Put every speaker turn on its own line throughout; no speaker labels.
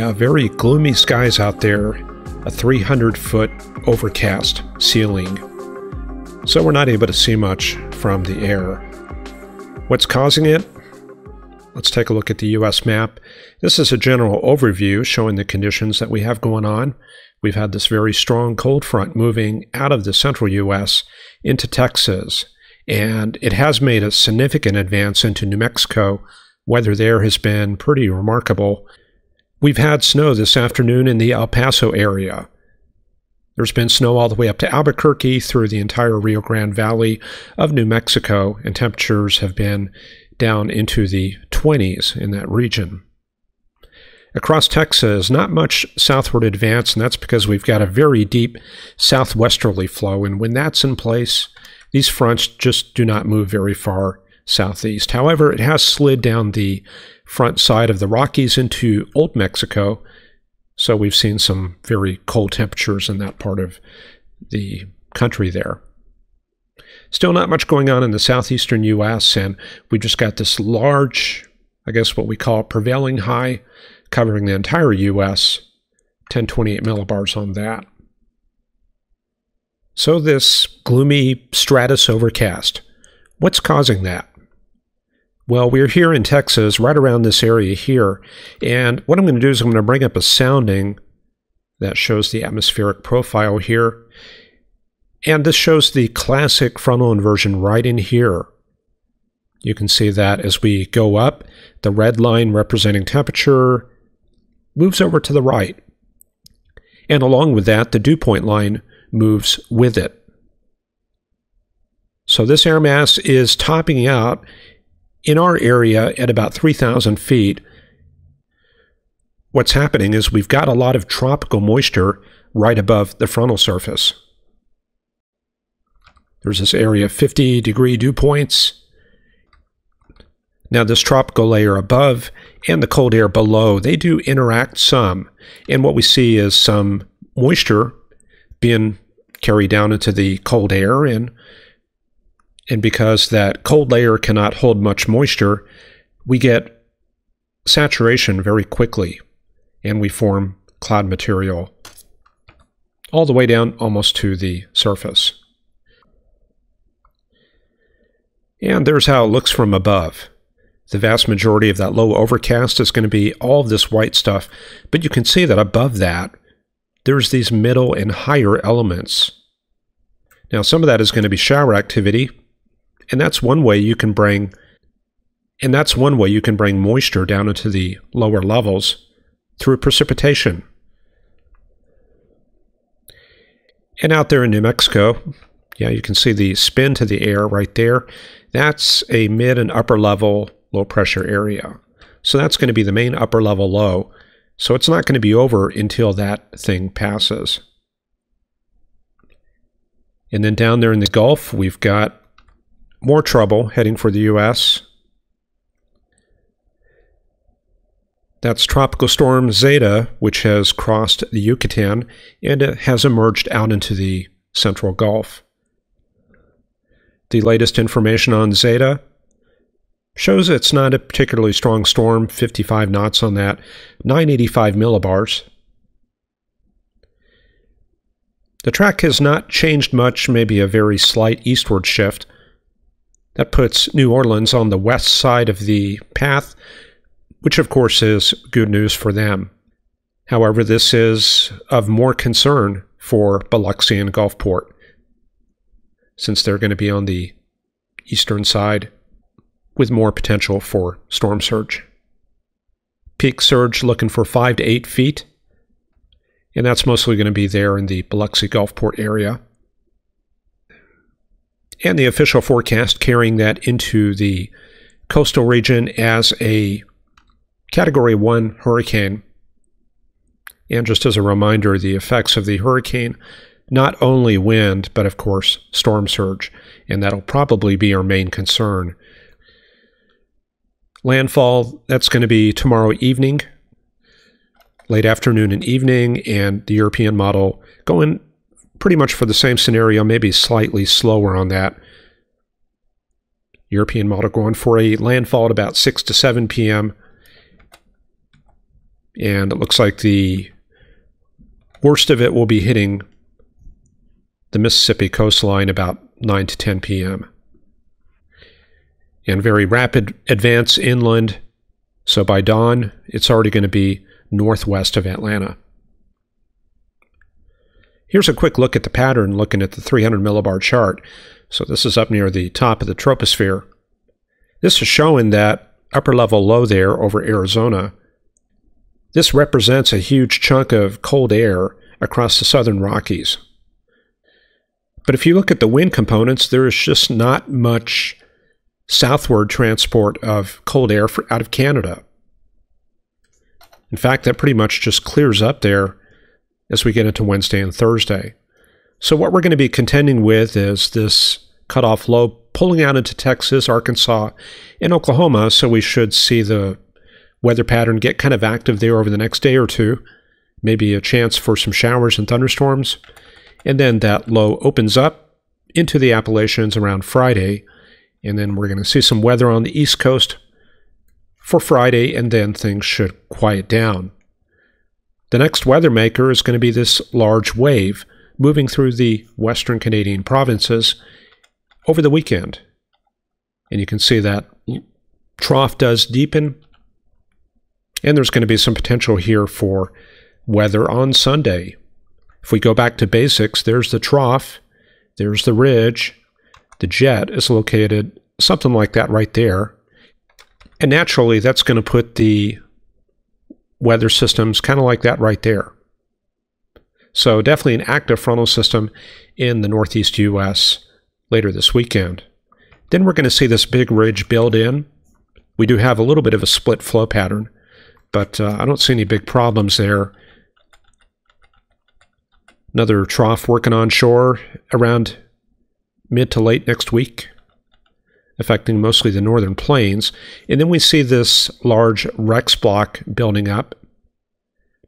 Yeah, very gloomy skies out there, a 300 foot overcast ceiling. So we're not able to see much from the air. What's causing it? Let's take a look at the US map. This is a general overview showing the conditions that we have going on. We've had this very strong cold front moving out of the central US into Texas, and it has made a significant advance into New Mexico. Weather there has been pretty remarkable. We've had snow this afternoon in the El Paso area. There's been snow all the way up to Albuquerque through the entire Rio Grande Valley of New Mexico, and temperatures have been down into the 20s in that region. Across Texas, not much southward advance, and that's because we've got a very deep southwesterly flow, and when that's in place, these fronts just do not move very far southeast. However, it has slid down the front side of the Rockies into Old Mexico. So we've seen some very cold temperatures in that part of the country there. Still not much going on in the southeastern U.S., and we just got this large, I guess what we call prevailing high, covering the entire U.S., 1028 millibars on that. So this gloomy stratus overcast, what's causing that? Well, we're here in Texas, right around this area here. And what I'm going to do is I'm going to bring up a sounding that shows the atmospheric profile here. And this shows the classic frontal inversion right in here. You can see that as we go up, the red line representing temperature moves over to the right. And along with that, the dew point line moves with it. So this air mass is topping out in our area at about 3,000 feet, what's happening is we've got a lot of tropical moisture right above the frontal surface. There's this area of 50 degree dew points. Now, this tropical layer above and the cold air below, they do interact some. And what we see is some moisture being carried down into the cold air and and because that cold layer cannot hold much moisture, we get saturation very quickly and we form cloud material all the way down almost to the surface. And there's how it looks from above. The vast majority of that low overcast is going to be all this white stuff, but you can see that above that, there's these middle and higher elements. Now, some of that is going to be shower activity, and that's one way you can bring and that's one way you can bring moisture down into the lower levels through precipitation. And out there in New Mexico, yeah, you can see the spin to the air right there. That's a mid and upper level low pressure area. So that's going to be the main upper level low. So it's not going to be over until that thing passes. And then down there in the Gulf, we've got more trouble heading for the U.S. That's Tropical Storm Zeta, which has crossed the Yucatan and has emerged out into the Central Gulf. The latest information on Zeta shows it's not a particularly strong storm, 55 knots on that, 985 millibars. The track has not changed much, maybe a very slight eastward shift. That puts New Orleans on the west side of the path, which of course is good news for them. However, this is of more concern for Biloxi and Gulfport, since they're going to be on the eastern side with more potential for storm surge. Peak surge looking for 5 to 8 feet, and that's mostly going to be there in the Biloxi Gulfport area and the official forecast carrying that into the coastal region as a Category 1 hurricane. And just as a reminder, the effects of the hurricane not only wind, but of course, storm surge, and that'll probably be our main concern. Landfall, that's going to be tomorrow evening, late afternoon and evening, and the European model going pretty much for the same scenario, maybe slightly slower on that. European model going for a landfall at about 6 to 7 p.m. And it looks like the worst of it will be hitting the Mississippi coastline about 9 to 10 p.m. And very rapid advance inland. So by dawn, it's already going to be northwest of Atlanta. Here's a quick look at the pattern looking at the 300 millibar chart. So this is up near the top of the troposphere. This is showing that upper level low there over Arizona. This represents a huge chunk of cold air across the southern Rockies. But if you look at the wind components, there is just not much southward transport of cold air out of Canada. In fact, that pretty much just clears up there as we get into Wednesday and Thursday. So, what we're going to be contending with is this cutoff low pulling out into Texas, Arkansas, and Oklahoma. So, we should see the weather pattern get kind of active there over the next day or two. Maybe a chance for some showers and thunderstorms. And then that low opens up into the Appalachians around Friday. And then we're going to see some weather on the East Coast for Friday, and then things should quiet down. The next weather maker is going to be this large wave moving through the western Canadian provinces over the weekend. And you can see that trough does deepen. And there's going to be some potential here for weather on Sunday. If we go back to basics, there's the trough, there's the ridge, the jet is located something like that right there. And naturally, that's going to put the weather systems kind of like that right there. So definitely an active frontal system in the northeast U.S. later this weekend. Then we're going to see this big ridge build in. We do have a little bit of a split flow pattern, but uh, I don't see any big problems there. Another trough working on shore around mid to late next week affecting mostly the northern plains. And then we see this large Rex block building up.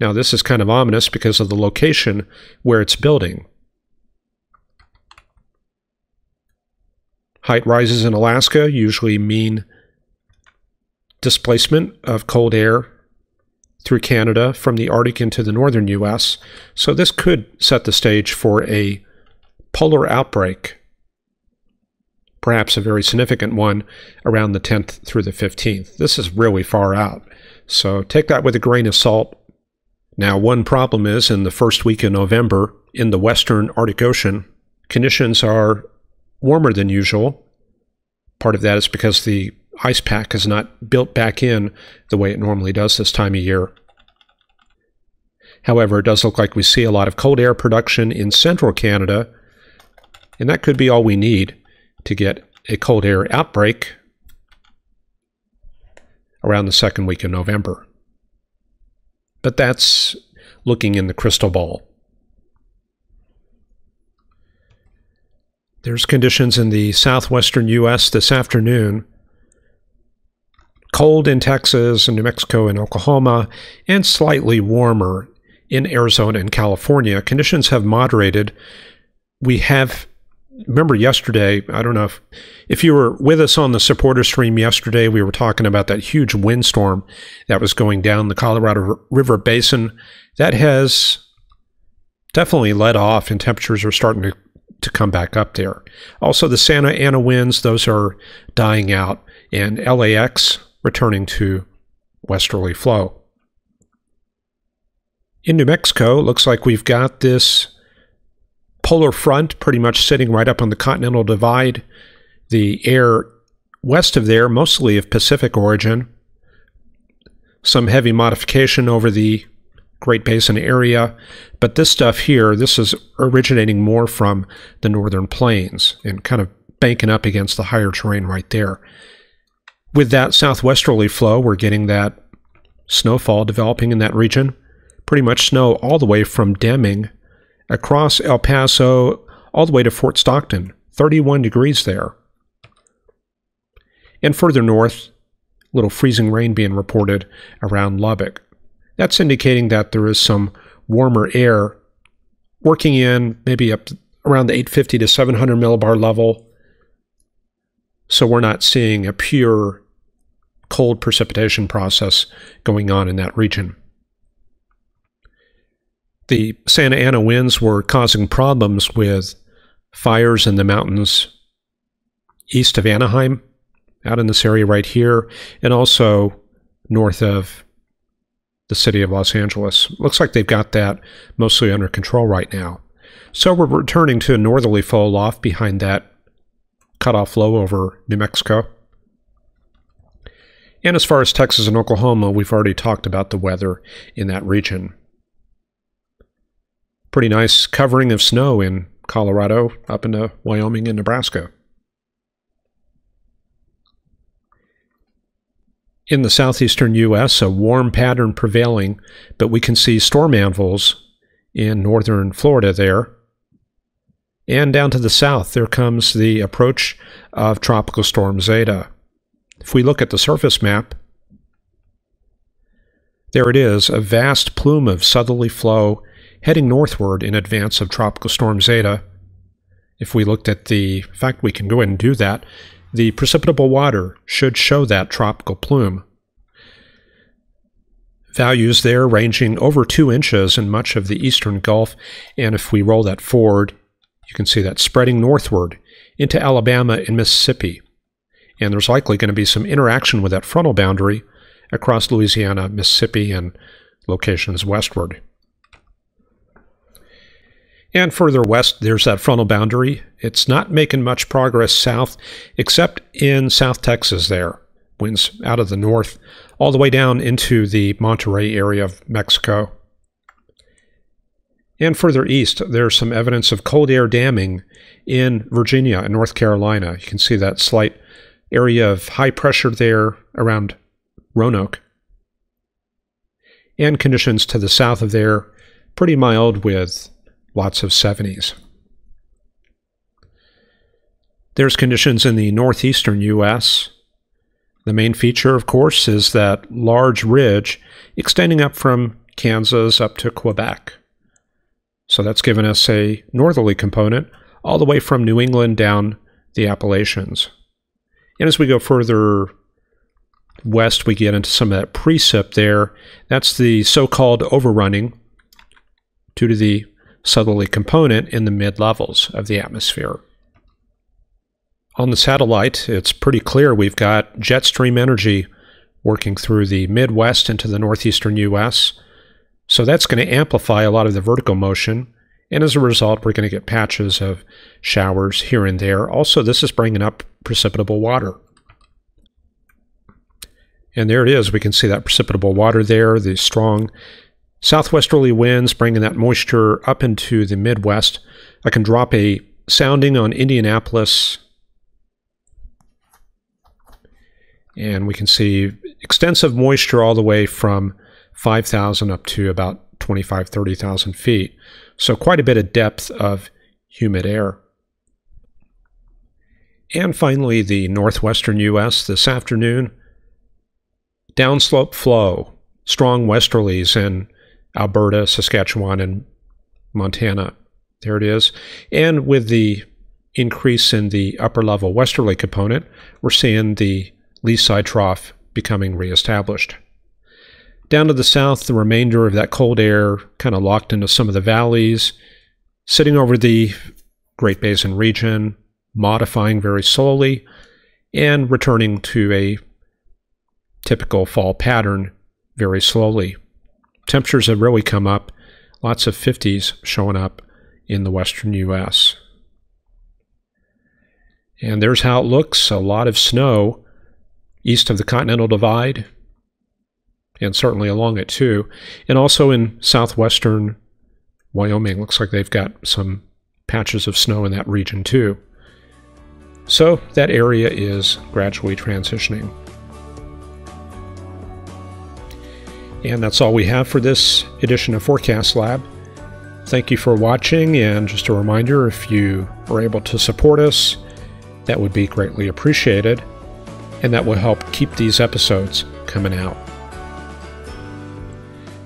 Now, this is kind of ominous because of the location where it's building. Height rises in Alaska usually mean displacement of cold air through Canada from the Arctic into the northern U.S. So this could set the stage for a polar outbreak perhaps a very significant one around the 10th through the 15th. This is really far out. So take that with a grain of salt. Now, one problem is in the first week of November in the western Arctic Ocean, conditions are warmer than usual. Part of that is because the ice pack is not built back in the way it normally does this time of year. However, it does look like we see a lot of cold air production in central Canada, and that could be all we need to get a cold air outbreak around the second week of November. But that's looking in the crystal ball. There's conditions in the southwestern U.S. this afternoon. Cold in Texas and New Mexico and Oklahoma, and slightly warmer in Arizona and California. Conditions have moderated. We have remember yesterday, I don't know if, if you were with us on the supporter stream yesterday, we were talking about that huge windstorm that was going down the Colorado River Basin. That has definitely let off, and temperatures are starting to, to come back up there. Also, the Santa Ana winds, those are dying out, and LAX returning to westerly flow. In New Mexico, looks like we've got this polar front pretty much sitting right up on the continental divide. The air west of there, mostly of Pacific origin. Some heavy modification over the Great Basin area. But this stuff here, this is originating more from the northern plains and kind of banking up against the higher terrain right there. With that southwesterly flow, we're getting that snowfall developing in that region. Pretty much snow all the way from Deming across El Paso all the way to Fort Stockton, 31 degrees there. And further north, little freezing rain being reported around Lubbock. That's indicating that there is some warmer air working in maybe up around the 850 to 700 millibar level. So we're not seeing a pure cold precipitation process going on in that region. The Santa Ana winds were causing problems with fires in the mountains east of Anaheim, out in this area right here, and also north of the city of Los Angeles. Looks like they've got that mostly under control right now. So we're returning to a northerly fall off behind that cutoff low over New Mexico. And as far as Texas and Oklahoma, we've already talked about the weather in that region. Pretty nice covering of snow in Colorado up into Wyoming and Nebraska. In the southeastern U.S., a warm pattern prevailing, but we can see storm anvils in northern Florida there. And down to the south, there comes the approach of Tropical Storm Zeta. If we look at the surface map, there it is, a vast plume of southerly flow heading northward in advance of Tropical Storm Zeta. If we looked at the fact, we can go ahead and do that. The precipitable water should show that tropical plume. Values there ranging over two inches in much of the eastern Gulf, and if we roll that forward, you can see that spreading northward into Alabama and Mississippi and there's likely going to be some interaction with that frontal boundary across Louisiana, Mississippi, and locations westward. And further west, there's that frontal boundary. It's not making much progress south, except in South Texas there. Winds out of the north, all the way down into the Monterrey area of Mexico. And further east, there's some evidence of cold air damming in Virginia and North Carolina. You can see that slight area of high pressure there around Roanoke. And conditions to the south of there, pretty mild with lots of 70s. There's conditions in the northeastern U.S. The main feature, of course, is that large ridge extending up from Kansas up to Quebec. So that's given us a northerly component all the way from New England down the Appalachians. And as we go further west, we get into some of that precip there. That's the so-called overrunning due to the southerly component in the mid-levels of the atmosphere. On the satellite, it's pretty clear we've got jet stream energy working through the Midwest into the northeastern U.S., so that's going to amplify a lot of the vertical motion, and as a result, we're going to get patches of showers here and there. Also, this is bringing up precipitable water. And there it is. We can see that precipitable water there, the strong southwesterly winds bringing that moisture up into the Midwest. I can drop a sounding on Indianapolis. And we can see extensive moisture all the way from 5,000 up to about 25, 30,000 feet. So quite a bit of depth of humid air. And finally, the northwestern U.S. this afternoon. Downslope flow, strong westerlies in Alberta, Saskatchewan, and Montana. There it is. And with the increase in the upper level westerly component, we're seeing the lee side trough becoming reestablished. Down to the south, the remainder of that cold air kind of locked into some of the valleys, sitting over the Great Basin region, modifying very slowly, and returning to a typical fall pattern very slowly. Temperatures have really come up, lots of 50s showing up in the western U.S. And there's how it looks a lot of snow east of the Continental Divide, and certainly along it too, and also in southwestern Wyoming. Looks like they've got some patches of snow in that region too. So that area is gradually transitioning. And that's all we have for this edition of Forecast Lab. Thank you for watching, and just a reminder if you are able to support us, that would be greatly appreciated, and that will help keep these episodes coming out.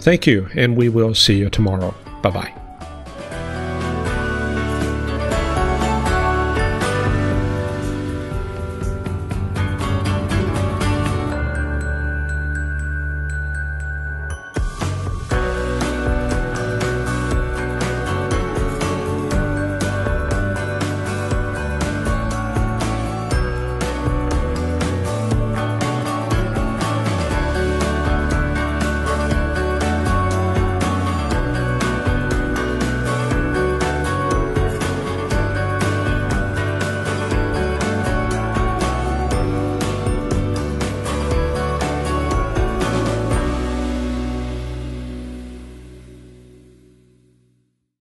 Thank you, and we will see you tomorrow. Bye bye.